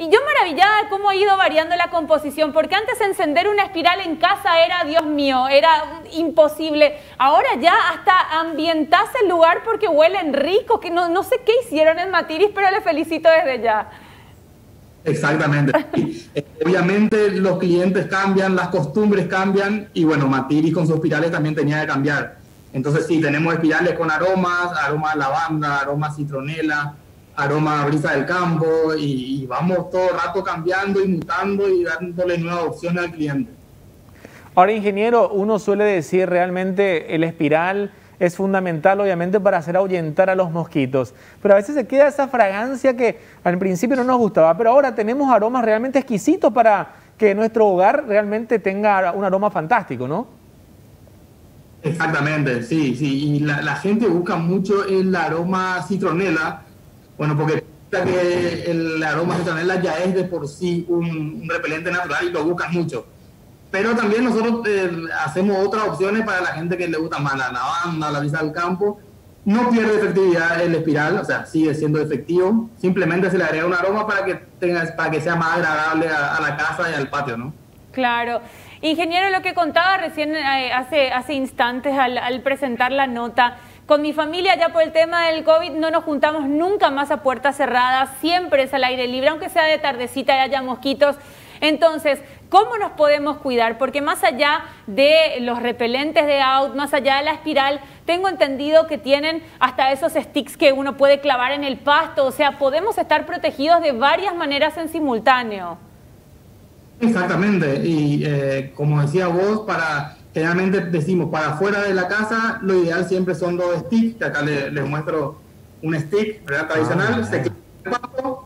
Y yo maravillada de cómo ha ido variando la composición, porque antes encender una espiral en casa era, Dios mío, era imposible. Ahora ya hasta ambientase el lugar porque huelen rico, que no, no sé qué hicieron en Matiris, pero le felicito desde ya. Exactamente. Eh, obviamente los clientes cambian, las costumbres cambian y bueno, Matiris con sus espirales también tenía que cambiar. Entonces sí, tenemos espirales con aromas, aroma lavanda, aroma citronela, aroma brisa del campo y, vamos todo el rato cambiando y mutando y dándole nuevas opciones al cliente. Ahora, ingeniero, uno suele decir realmente el espiral es fundamental obviamente para hacer ahuyentar a los mosquitos, pero a veces se queda esa fragancia que al principio no nos gustaba, pero ahora tenemos aromas realmente exquisitos para que nuestro hogar realmente tenga un aroma fantástico, ¿no? Exactamente, sí, sí, y la, gente busca mucho el aroma citronela, bueno, porque el aroma citronela ya es de por sí un, repelente natural y lo buscan mucho. Pero también nosotros eh, hacemos otras opciones para la gente que le gusta más la lavanda, la brisa del campo. No pierde efectividad el espiral, o sea, sigue siendo efectivo. Simplemente se le agrega un aroma para que, tenga, para que sea más agradable a, la casa y al patio, ¿no? Claro. Ingeniero, lo que contaba recién eh, hace, hace instantes al presentar la nota, con mi familia ya por el tema del COVID no nos juntamos nunca más a puertas cerradas, siempre es al aire libre, aunque sea de tardecita y haya mosquitos. Entonces, ¿cómo nos podemos cuidar? Porque más allá de los repelentes de out, más allá de la espiral, tengo entendido que tienen hasta esos sticks que uno puede clavar en el pasto, o sea, podemos estar protegidos de varias maneras en simultáneo. Exactamente, y eh, como decía vos, para generalmente decimos para afuera de la casa, lo ideal siempre son dos sticks, que acá les, muestro un stick tradicional, ah, se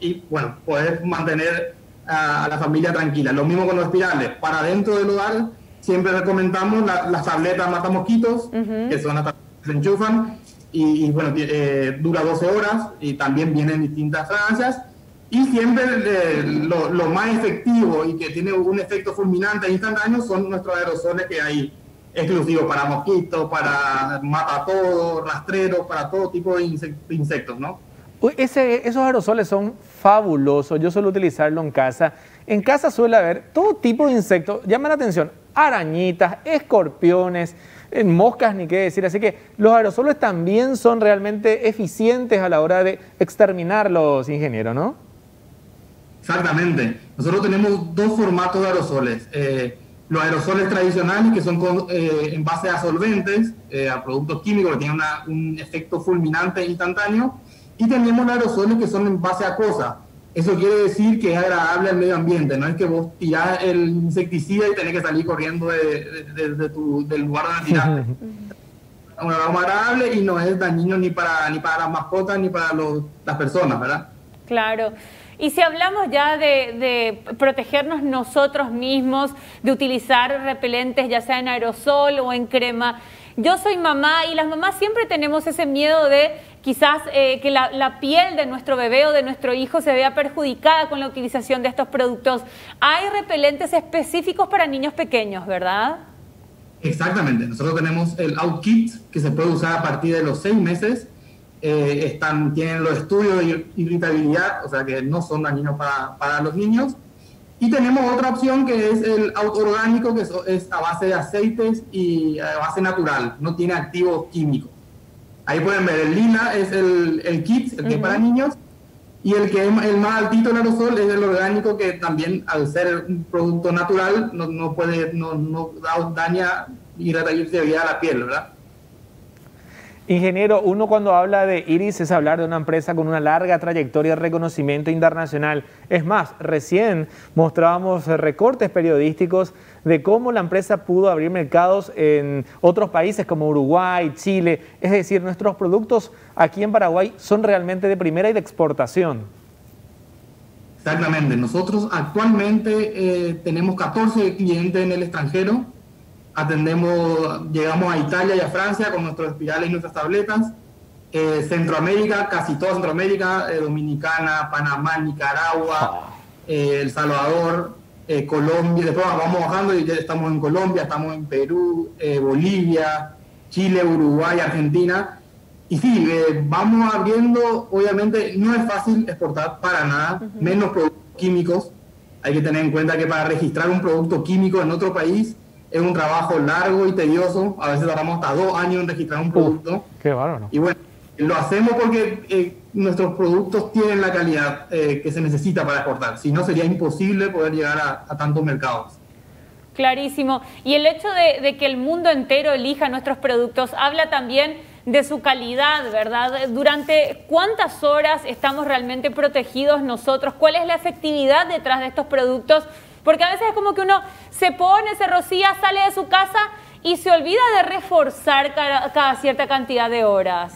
y bueno, poder mantener a, la familia tranquila. Lo mismo con los espirales. Para dentro del hogar siempre recomendamos las tabletas mata mosquitos, que son las que se enchufan, y, bueno, eh, dura 12 horas y también vienen distintas fragancias. Y siempre lo, más efectivo y que tiene un efecto fulminante e instantáneo son nuestros aerosoles que hay exclusivos para mosquitos, para mata todo, rastreros, para todo tipo de insectos, ¿no? Ese, esos aerosoles son fabulosos, yo suelo utilizarlo en casa. En casa suele haber todo tipo de insectos, llama la atención, arañitas, escorpiones, eh, moscas, ni qué decir. Así que los aerosoles también son realmente eficientes a la hora de exterminar los ingenieros, ¿no? Exactamente. Nosotros tenemos dos formatos de aerosoles. Eh, los aerosoles tradicionales, que son eh, en base a solventes, eh, a productos químicos que tienen un efecto fulminante instantáneo. Y tenemos los aerosoles que son en base a cosas. Eso quiere decir que es agradable al medio ambiente, no es que vos tirás el insecticida y tenés que salir corriendo de, tu, del lugar donde tiraste. un aroma agradable y no es dañino ni para, ni para las mascotas ni para las personas, ¿verdad? Claro. Y si hablamos ya de, protegernos nosotros mismos, de utilizar repelentes ya sea en aerosol o en crema, yo soy mamá y las mamás siempre tenemos ese miedo de quizás eh, que la, piel de nuestro bebé o de nuestro hijo se vea perjudicada con la utilización de estos productos. Hay repelentes específicos para niños pequeños, ¿verdad? Exactamente. Nosotros tenemos el Out Kit que se puede usar a partir de los seis meses eh, están, tienen los estudios de irritabilidad, o sea que no son dañinos para, para los niños. Y tenemos otra opción que es el auto orgánico, que es, a base de aceites y a base natural, no tiene activos químicos. Ahí pueden ver, el lila es el, el kit, el que es para niños, y el que es el más altito el aerosol es el orgánico, que también al ser un producto natural no, no puede, no, no daña y irritabilidad a la piel, ¿verdad? Ingeniero, uno cuando habla de Iris es hablar de una empresa con una larga trayectoria de reconocimiento internacional. Es más, recién mostrábamos recortes periodísticos de cómo la empresa pudo abrir mercados en otros países como Uruguay, Chile. Es decir, nuestros productos aquí en Paraguay son realmente de primera y de exportación. Exactamente. Nosotros actualmente eh, tenemos 14 clientes en el extranjero atendemos, llegamos a Italia y a Francia con nuestros espirales y nuestras tabletas. Eh, Centroamérica, casi toda Centroamérica, eh, Dominicana, Panamá, Nicaragua, ah. eh, El Salvador, Colombia, después vamos bajando y ya estamos en Colombia, estamos en Perú, Bolivia, Chile, Uruguay, Argentina. Y sí, vamos abriendo, obviamente no es fácil exportar para nada, menos productos químicos. Hay que tener en cuenta que para registrar un producto químico en otro país es un trabajo largo y tedioso. A veces tardamos hasta dos años en registrar un producto. qué bárbaro. Y bueno, lo hacemos porque eh, nuestros productos tienen la calidad eh, que se necesita para exportar. Si no, sería imposible poder llegar a, a tantos mercados. Clarísimo. Y el hecho de, de, que el mundo entero elija nuestros productos habla también de su calidad, ¿verdad? Durante cuántas horas estamos realmente protegidos nosotros, cuál es la efectividad detrás de estos productos, porque a veces es como que uno se pone, se rocía, sale de su casa y se olvida de reforzar cada, cada cierta cantidad de horas.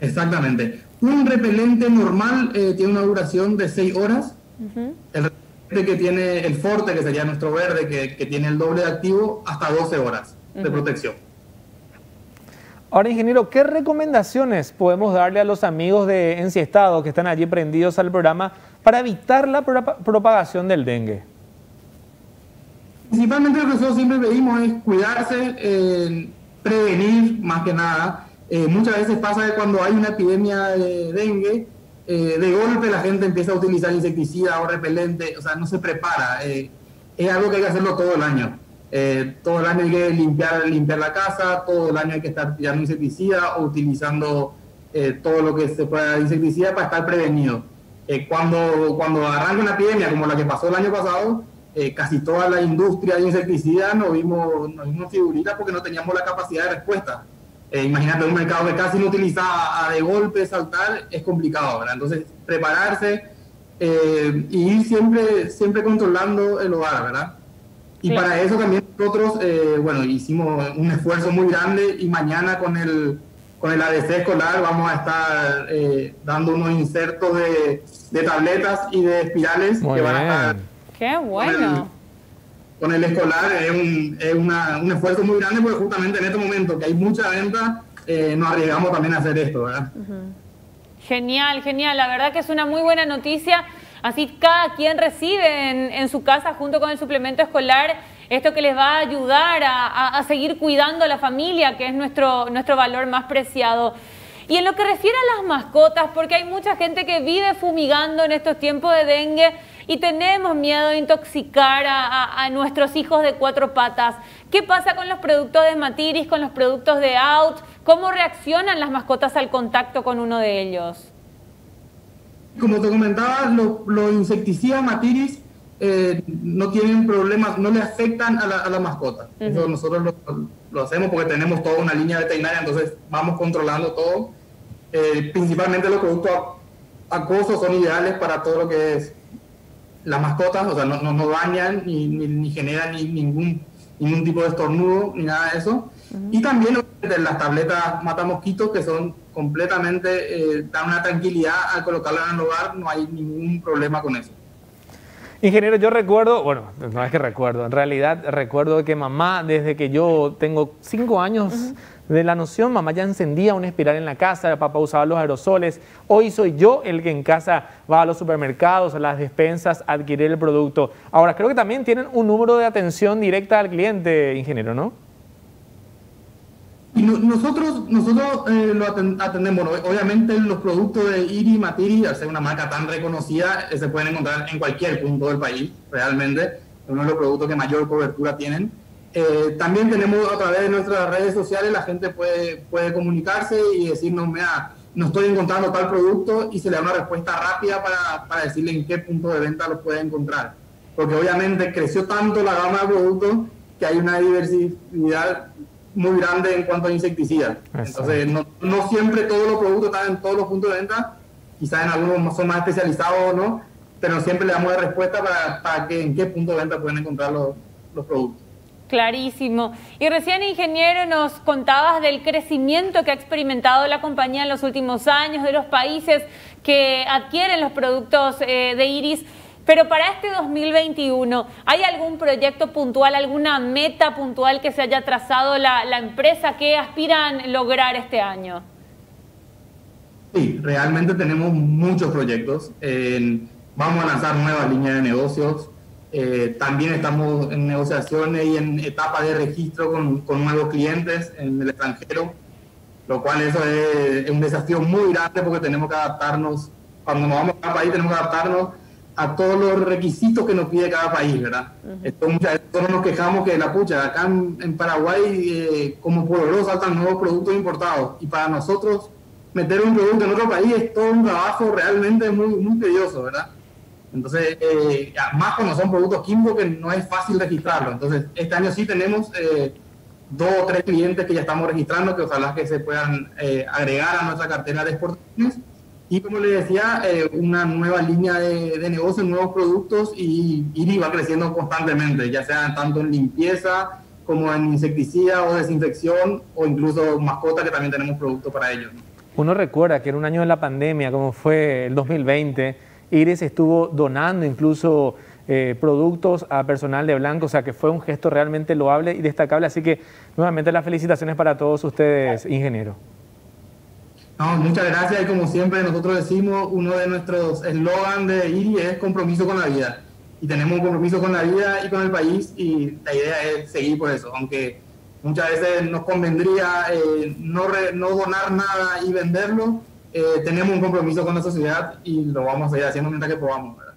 Exactamente. Un repelente normal eh, tiene una duración de 6 horas. Uh -huh. El repelente que tiene el Forte, que sería nuestro verde, que, que tiene el doble de activo, hasta 12 horas uh -huh. de protección. Ahora, ingeniero, ¿qué recomendaciones podemos darle a los amigos de Enciestado que están allí prendidos al programa para evitar la pro propagación del dengue? Principalmente lo que nosotros siempre pedimos es cuidarse, eh, prevenir más que nada. Eh, muchas veces pasa que cuando hay una epidemia de dengue, eh, de golpe la gente empieza a utilizar insecticida o repelente, o sea, no se prepara. es algo que hay que hacerlo todo el año. Eh, todo el año hay que limpiar, limpiar la casa, todo el año hay que estar tirando insecticida o utilizando eh, todo lo que se pueda de insecticida para estar prevenido. Eh, cuando, cuando arranca una epidemia como la que pasó el año pasado, casi toda la industria de insecticida nos vimos, nos vimos figuritas porque no teníamos la capacidad de respuesta. imagínate un mercado que casi no utilizaba a de golpe saltar, es complicado, ¿verdad? Entonces, prepararse y ir siempre, siempre controlando el hogar, ¿verdad? Y sí. para eso también nosotros, eh, bueno, hicimos un esfuerzo muy grande y mañana con el, con el ADC escolar vamos a estar eh, dando unos insertos de, de, tabletas y de espirales muy que van a estar... ¡Qué bueno! Con el, con el escolar es, un, es una, un, esfuerzo muy grande porque justamente en este momento que hay mucha venta, eh, nos arriesgamos también a hacer esto, ¿verdad? Uh -huh. Genial, genial. La verdad que es una muy buena noticia. Así cada quien recibe en, en, su casa junto con el suplemento escolar esto que les va a ayudar a, a, a, seguir cuidando a la familia, que es nuestro, nuestro valor más preciado. Y en lo que refiere a las mascotas, porque hay mucha gente que vive fumigando en estos tiempos de dengue y tenemos miedo de intoxicar a, a nuestros hijos de cuatro patas. ¿Qué pasa con los productos de Matiris, con los productos de Out? ¿Cómo reaccionan las mascotas al contacto con uno de ellos? como te comentaba, los lo insecticidas matiris eh, no tienen problemas, no le afectan a la, a la mascota. Uh -huh. Eso nosotros lo, lo, hacemos porque tenemos toda una línea veterinaria, entonces vamos controlando todo. Eh, principalmente los productos acuosos son ideales para todo lo que es las mascotas, o sea, no, no, no dañan ni, ni, ni, generan ni, ningún, ningún tipo de estornudo ni nada de eso. Uh -huh. Y también las tabletas matamosquitos que son completamente, eh, dan una tranquilidad al colocarla en el hogar, no hay ningún problema con eso. Ingeniero, yo recuerdo, bueno, no es que recuerdo, en realidad recuerdo que mamá, desde que yo tengo cinco años uh -huh. De la noción, mamá ya encendía una espiral en la casa, papá usaba los aerosoles. Hoy soy yo el que en casa va a los supermercados, a las despensas, a adquirir el producto. Ahora, creo que también tienen un número de atención directa al cliente, ingeniero, ¿no? Nosotros, nosotros eh, lo atendemos, bueno, obviamente los productos de Iri Matiri, al ser una marca tan reconocida, eh, se pueden encontrar en cualquier punto del país, realmente, uno de los productos que mayor cobertura tienen. Eh, también tenemos a través de nuestras redes sociales, la gente puede, puede comunicarse y decirnos, mira, no estoy encontrando tal producto y se le da una respuesta rápida para, para decirle en qué punto de venta lo puede encontrar. Porque obviamente creció tanto la gama de productos que hay una diversidad muy grande en cuanto a insecticidas. Entonces, no, no, siempre todos los productos están en todos los puntos de venta, quizás en algunos son más especializados o no, pero siempre le damos la respuesta para, para que en qué punto de venta pueden encontrar los, los productos. Clarísimo. Y recién, ingeniero, nos contabas del crecimiento que ha experimentado la compañía en los últimos años, de los países que adquieren los productos eh, de Iris. Pero para este 2021, ¿hay algún proyecto puntual, alguna meta puntual que se haya trazado la, empresa que aspiran lograr este año? Sí, realmente tenemos muchos proyectos. Vamos a lanzar nuevas líneas de negocios. Eh, también estamos en negociaciones y en etapa de registro con, con, nuevos clientes en el extranjero, lo cual eso es, es un desafío muy grande porque tenemos que adaptarnos. Cuando nos vamos a un país tenemos que adaptarnos a todos los requisitos que nos pide cada país, ¿verdad? muchas veces nos quejamos que la pucha, acá en, Paraguay eh, como por saltan nuevos productos importados y para nosotros meter un producto en otro país es todo un trabajo realmente muy, muy tedioso, ¿verdad? Entonces, eh, más cuando son productos químicos que no es fácil registrarlo. Entonces, este año sí tenemos eh, dos o tres clientes que ya estamos registrando, que ojalá que se puedan eh, agregar a nuestra cartera de exportaciones. Y como les decía, eh, una nueva línea de, de, negocio, nuevos productos y IRI va creciendo constantemente, ya sea tanto en limpieza como en insecticida o desinfección o incluso mascota que también tenemos productos para ellos. Uno recuerda que en un año de la pandemia, como fue el 2020, Iris estuvo donando incluso eh, productos a personal de Blanco, o sea que fue un gesto realmente loable y destacable. Así que nuevamente las felicitaciones para todos ustedes, ingeniero. No, muchas gracias y como siempre nosotros decimos, uno de nuestros eslogan de IRI es compromiso con la vida. Y tenemos un compromiso con la vida y con el país y la idea es seguir por eso, aunque muchas veces nos convendría eh, no, no donar nada y venderlo, eh, tenemos un compromiso con la sociedad y lo vamos a ir haciendo mientras que podamos. ¿verdad?